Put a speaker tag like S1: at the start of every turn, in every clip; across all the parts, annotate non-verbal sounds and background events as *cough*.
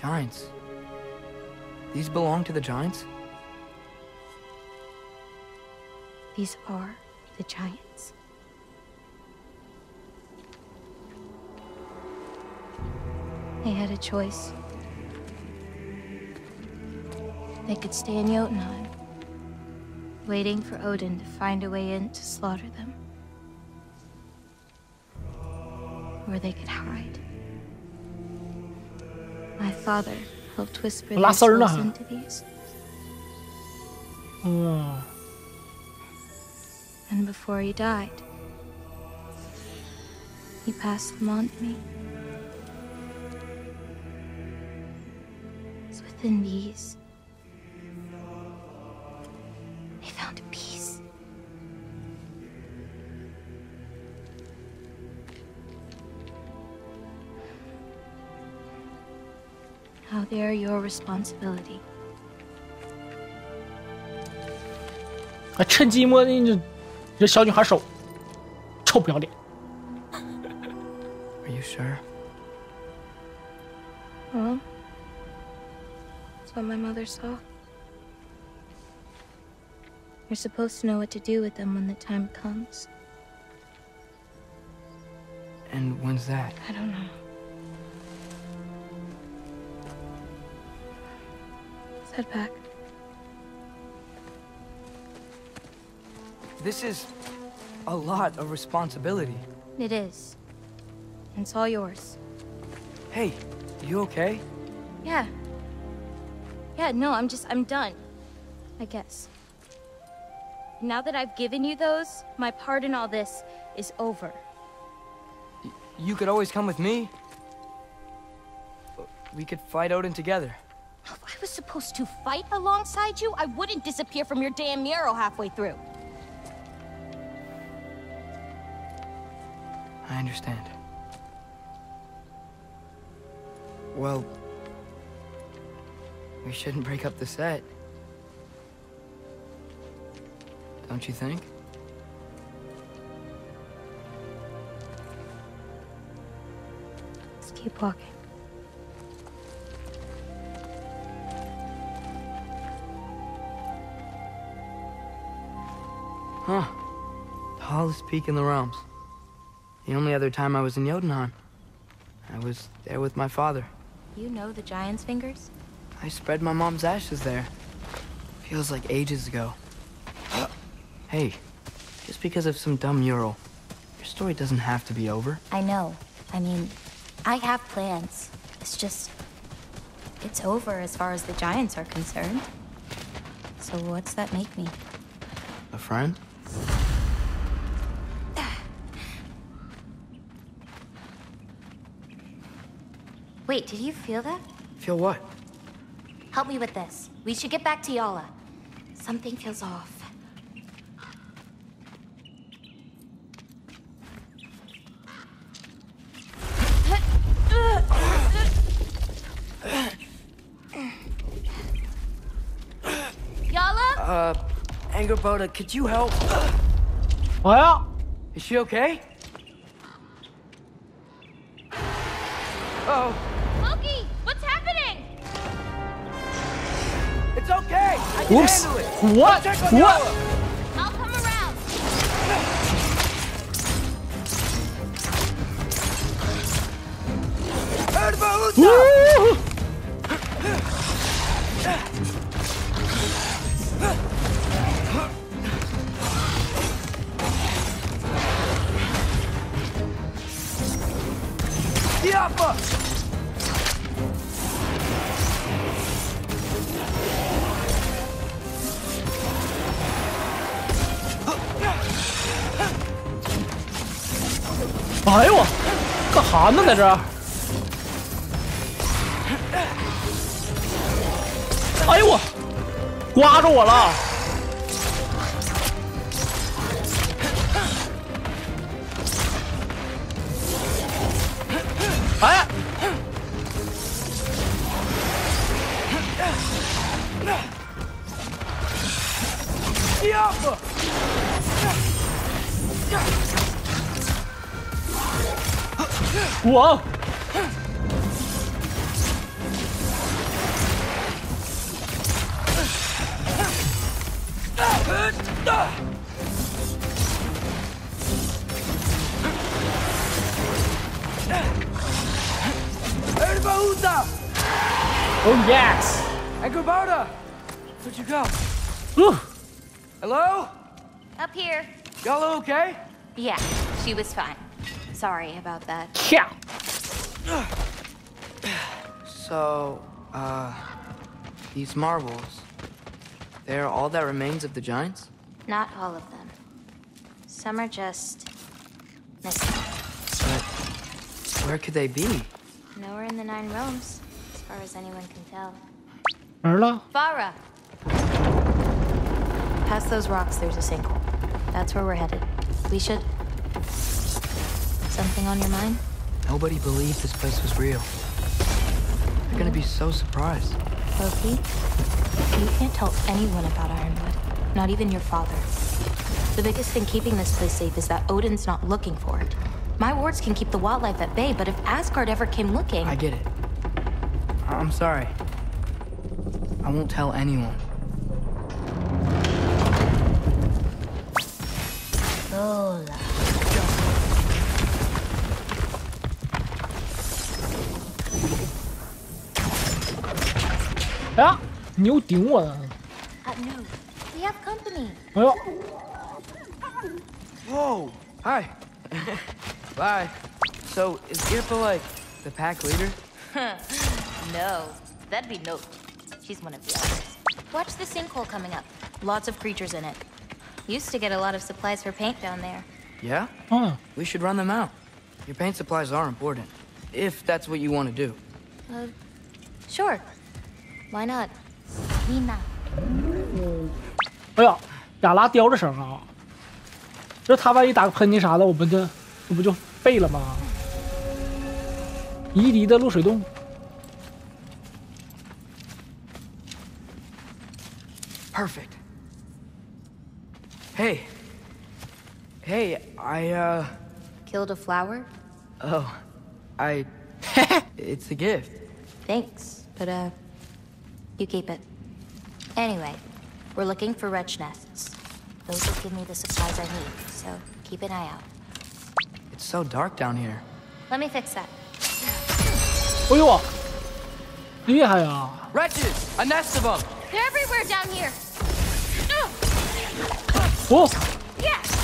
S1: Giants. These belong to the Giants?
S2: These are the Giants. They had a choice. They could stay in Jotunheim, waiting for Odin to find a way in to slaughter them. Or they could hide. Father helped whisper souls
S3: na.
S2: into these. Oh.
S3: 嗯
S2: ，And before he died, he passed them on to me. It's within these. they're your responsibility.
S3: 还趁机摸你这你这小女孩手，臭不要脸！
S1: Are you sure?
S2: Well, that's what my mother saw. You're supposed to know what to do with them when the time comes.
S1: And when's that?
S2: I don't know. Head back.
S1: This is a lot of responsibility.
S2: It is. And it's all yours.
S1: Hey, you okay?
S2: Yeah. Yeah, no, I'm just, I'm done. I guess. Now that I've given you those, my part in all this is over.
S1: Y- you could always come with me. We could fight Odin together.
S2: If I was supposed to fight alongside you, I wouldn't disappear from your damn mural halfway through.
S1: I understand. Well, we shouldn't break up the set. Don't you think?
S2: Let's keep walking.
S1: Huh. Tallest peak in the realms. The only other time I was in Jotunheim. I was there with my father.
S2: You know the giant's fingers?
S1: I spread my mom's ashes there. Feels like ages ago. *gasps* Hey, just because of some dumb mural, your story doesn't have to be over.
S2: I know. I mean, I have plans. It's just. It's over as far as the giants are concerned. So what's that make me?
S1: A friend?
S2: Wait, did you feel that?
S1: Feel what?
S2: Help me with this. We should get back to Yala. Something feels off. Yala?
S1: Uh, Angrboda, could you help?
S3: Well,
S1: Is she okay?
S3: Whoops. What? What?
S2: I'll come around.
S3: 哎呦我，干哈呢在这儿？哎呦我，刮着我了！哎
S1: ，Diapa! Whoa!
S3: Oh yes!
S1: Angrboda! Where'd you go?
S3: Ooh.
S1: Hello?
S2: Up here.
S1: Y'all okay?
S2: Yeah, she was fine. Sorry about that.
S3: Yeah.
S1: So, uh, these marbles, they're all that remains of the giants?
S2: Not all of them. Some are just missing.
S1: But where could they be?
S2: Nowhere in the Nine Realms, as far as anyone can tell.
S3: Erla?
S2: Farah! Past those rocks, there's a sinkhole. That's where we're headed. We should Something on your mind?
S1: Nobody believed this place was real. They're gonna be so surprised.
S2: Loki? You can't tell anyone about Ironwood. Not even your father. The biggest thing keeping this place safe is that Odin's not looking for it. My wards can keep the wildlife at bay, but if Asgard ever came looking.
S1: I get it. I'm sorry. I won't tell anyone.
S2: Lola.
S3: 哎呀，牛顶我呢！
S2: Uh, no. We have company.
S3: 哎呦，
S1: Whoa! Hi. *laughs* Bye. So, is Irpa like the pack leader? *laughs*
S2: No. That'd be Note. She's one of the others. Watch the sinkhole coming up. Lots of creatures in it. Used to get a lot of supplies for paint down there.
S1: Yeah?
S3: 嗯，
S1: We should run them out. Your paint supplies are important. If that's what you want to do.
S2: Uh, sure. Why not? Nina.
S3: 哎呀，亚拉叼着声啊！这他万一打个喷嚏啥的，我们这这不就废了吗？夷狄的落水洞
S1: ，Perfect. Hey. Hey, I, uh.
S2: Killed a flower?
S1: Oh. I. it's a gift.
S2: Thanks, but uh, You keep it. Anyway, we're looking for wretch nests. Those will give me the supplies I need, so keep an eye out.
S1: It's so dark down here.
S2: Let me fix that.
S3: Oh! 어이와 리하야.
S1: Wretches! A nest of them!
S2: They're everywhere down here! Oh! Yes.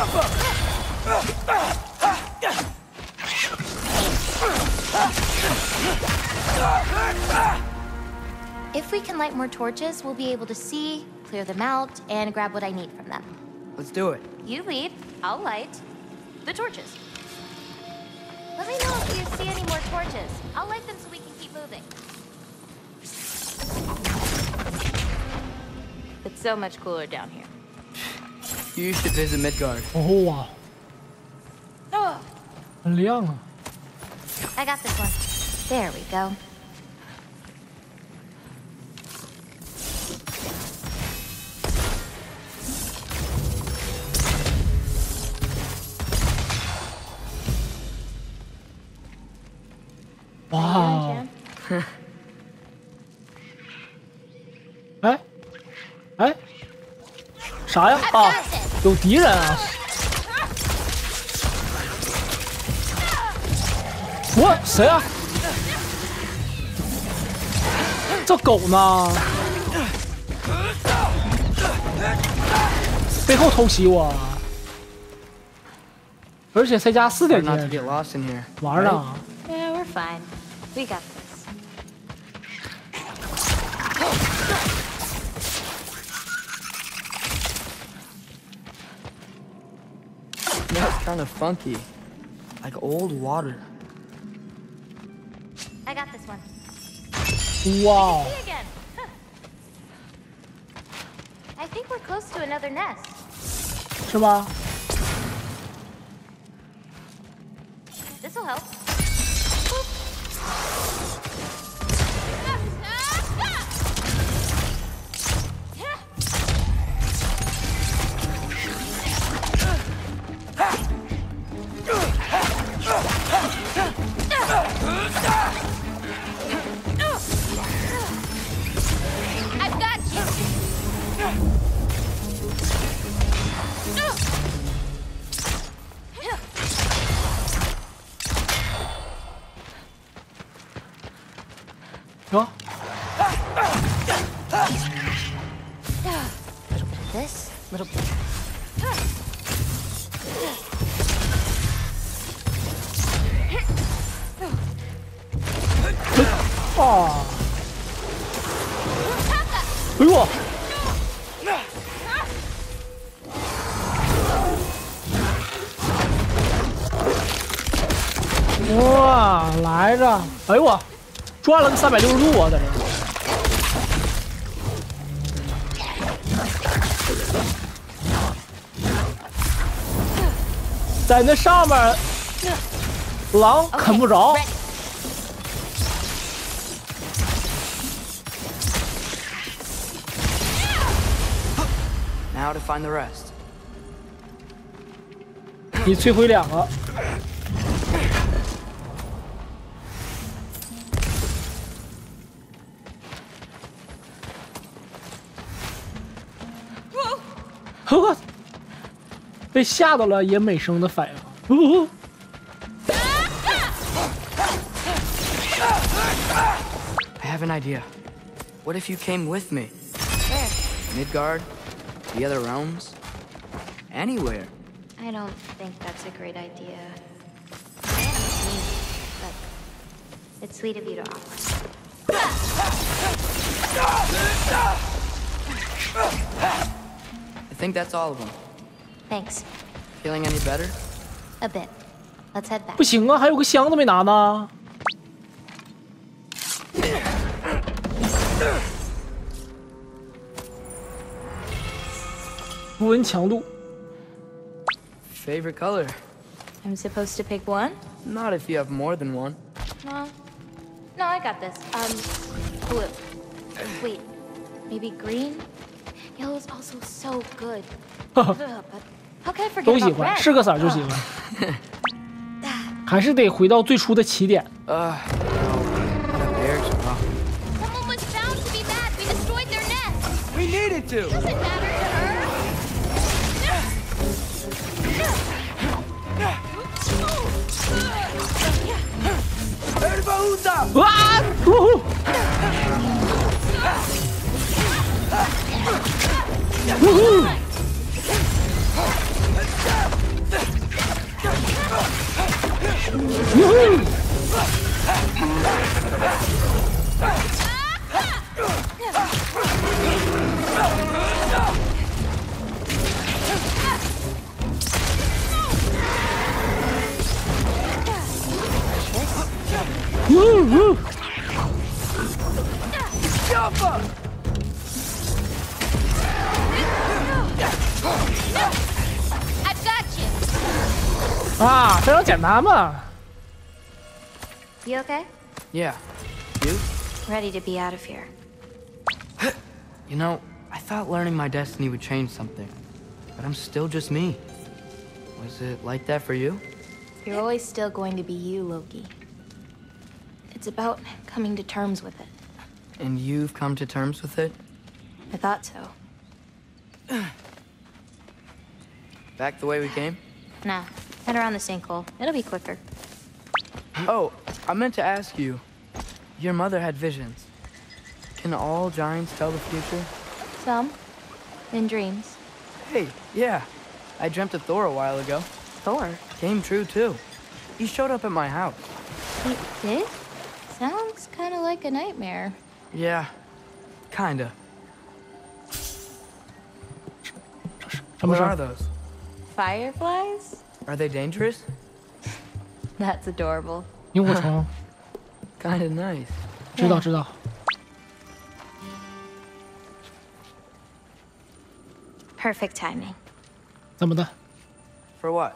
S2: If we can light more torches, we'll be able to see, clear them out, and grab what I need from them.
S1: Let's do it.
S2: You lead, I'll light the torches. Let me know if you see any more torches. I'll light them so we can keep moving. It's so much cooler down here.
S1: You should visit Midgard.
S3: 哦哇，
S2: Oh,
S3: 很亮啊！
S2: I got this one. There we go.
S3: 哇
S2: Jan?，
S3: 哎，*laughs* 哎，啥呀？啊， 有敌人啊。我谁啊？这狗呢？背后偷袭我而且才加四点
S1: 呢
S3: 玩呢。
S2: we're fine. We got
S1: Kinda funky. Like old water.
S2: I got this one.
S3: Wow.
S2: I, again. Huh. I think we're close to another nest.
S3: 是吗
S2: ？This'll help.
S3: 哟
S2: ，Little bit of this, little bit.
S3: 啊！哎呦！哇，来着！哎呦我，转了个三百六十度啊，在这。在那上面，狼啃不着。
S1: Now to find the rest.
S3: 你摧毁两个，被吓到了，也美声的反应。呜
S1: I have an idea. What if you came with me? Midgard? The other realms? Anywhere.
S2: I don't think that's a great idea. I haven't seen it, but it's sweet of you to offer.
S1: I think that's all of them.
S2: Thanks.
S1: Feeling any better?
S2: A bit. Let's head back.
S3: 不行啊，还有个箱子没拿呢。不闻强度，
S1: Favorite color?
S2: I'm supposed to pick one?
S1: Not if you have more than one.
S2: No. No, I got this. Um, blue. Wait, maybe green? Yellow is also so good. *laughs*
S3: 呵呵
S2: Ugh, but
S3: 都喜欢，是个色儿就行了。*laughs* 还是得回到最初的起点。啊！呜呼！呜呼！啊，非常简单嘛。
S2: You okay?
S1: Yeah. You?
S2: Ready to be out of here. *clears throat*
S1: You know, I thought learning my destiny would change something. But I'm still just me. Was it like that for you?
S2: You're always still going to be you, Loki. It's about coming to terms with it.
S1: And you've come to terms with it?
S2: I thought so.
S1: Back the way we came?
S2: Nah, head around the sinkhole. It'll be quicker.
S1: Oh, I meant to ask you. Your mother had visions. Can all giants tell the future?
S2: Some. In dreams.
S1: Hey, yeah. I dreamt of Thor a while ago.
S2: Thor?
S1: Came true, too. He showed up at my house.
S2: He did? Sounds kind of like a nightmare.
S1: Yeah, kinda. What are those?
S2: Fireflies?
S1: Are they dangerous?
S2: That's adorable.
S3: 萤火虫，
S1: Kinda *laughs* nice.
S3: 知道知道。
S2: Perfect timing.
S3: 怎么的？
S1: For what?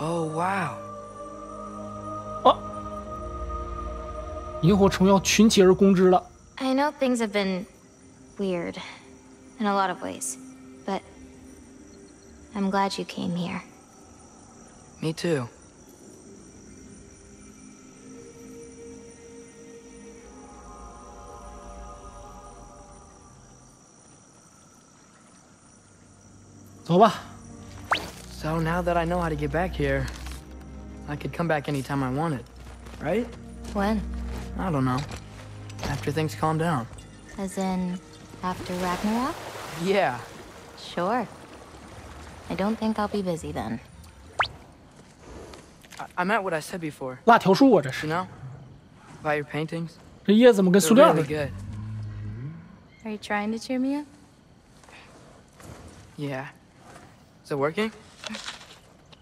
S1: Oh, wow.
S3: 哦，萤火虫要群起而攻之了。
S2: I know things have been weird in a lot of ways, but I'm glad you came here.
S1: Me too.
S3: 走吧
S1: ，So now that I know how to get back here, I could come back anytime I wanted, right?
S2: When?
S1: I don't know. After things calm down.
S2: As in, after Ragnarok?
S1: Yeah.
S2: Sure. I don't think I'll be busy then.
S1: I, I meant what I said before.
S3: 辣条树啊，这
S1: You
S3: 是，
S1: know? About your paintings?
S3: 这叶子怎么跟
S1: They're
S3: 塑料
S1: really
S3: 似的？
S1: good.
S2: Are you trying to cheer me up?
S1: Yeah. Is it working?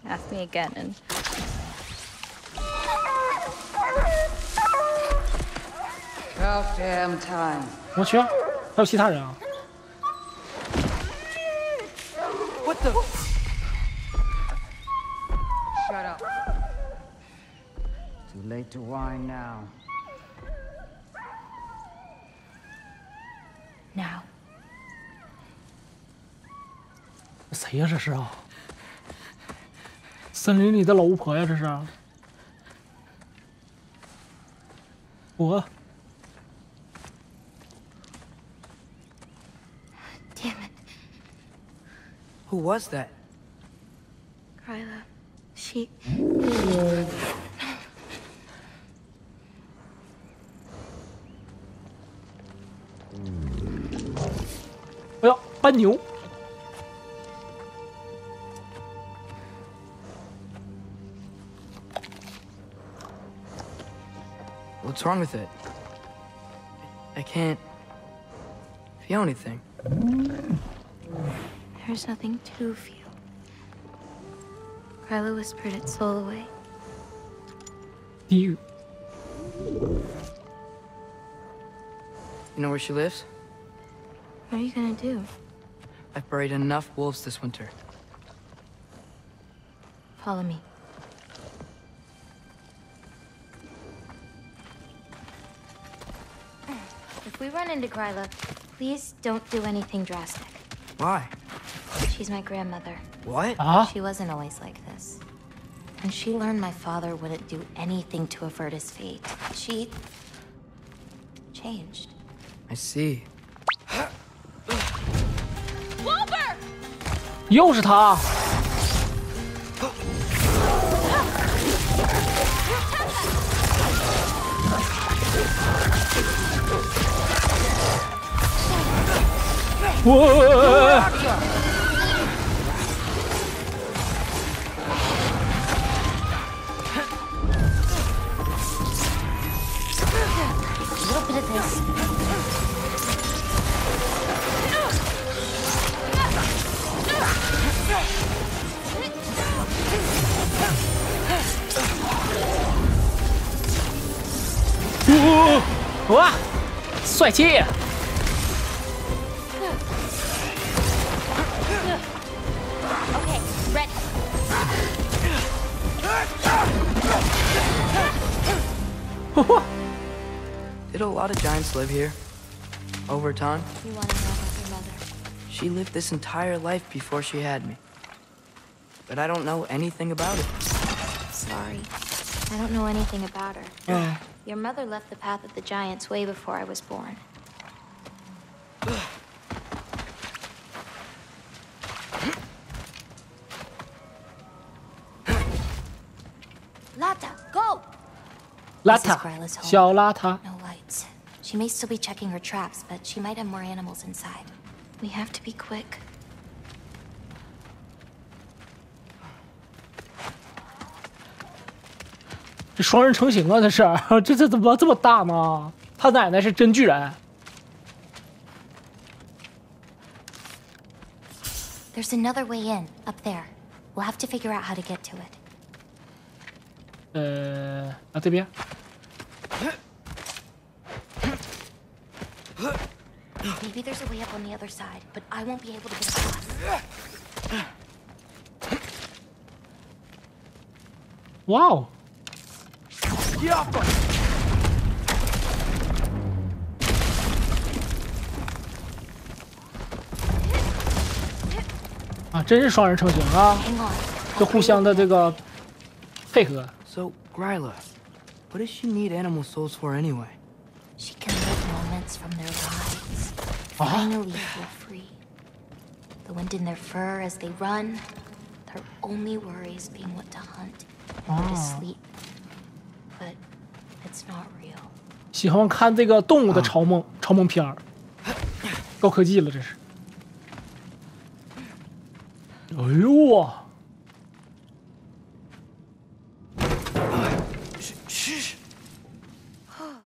S2: Ask me again and.
S4: About damn time.
S3: 我去，还有其他人啊？
S1: The?
S4: Shut up. Too late to whine now.
S2: Now.
S3: 谁呀？这是啊？森林里的老巫婆呀，这是。我
S1: Who was that?
S2: Gryla. She...
S1: Hello. Wrong with it? I can't feel anything.
S2: There's nothing to feel. Gryla whispered its soul away.
S3: You.
S1: You know where she lives?
S2: What are you gonna do?
S1: I've buried enough wolves this winter.
S2: Follow me. If we run into Gryla, please don't do anything drastic.
S1: Why?
S2: She's my grandmother.
S1: What?
S3: 啊！
S2: She wasn't always like this. And she learned my father wouldn't do anything to avert his fate. She changed.
S1: I see.
S3: 又是他！我 帅气
S2: ！Okay. *laughs*
S1: Did a lot of giants live here? Over time?
S2: You want to know about your mother?
S1: She lived this entire life before she had me. But I don't know anything about it.
S2: Sorry. I don't know anything about her. *sighs*
S1: Yeah.
S2: Your mother left the path of the giants way before I was born. Lata, go!
S3: 邋
S2: This is
S3: 遢
S2: Gryla's，home.
S3: 小邋遢。
S2: No lights. She may still be checking her traps, but she might have more animals inside. We have to be quick.
S3: 这双人成型啊，这是，这这怎么这么大呢？他奶奶是真巨人。
S2: There's another way in, up there. We'll have to figure out how to get to it.
S3: 呃，啊这边
S2: ，Maybe there's a way up on the other side, but I won't be able to get across.
S3: 哇 哦， 啊，真是双人成型啊！
S2: Hang on.
S3: 就互相的这个配合。
S1: So, Gryla, what does she need animal souls for anyway?
S2: She can live moments from their lives. Finally feel free. The wind in their fur as they run. Their only worries being what to hunt go to
S3: Ah.
S2: sleep.
S3: 喜欢看这个动物的超梦、超梦片儿，高科技了这是。哎呦哇！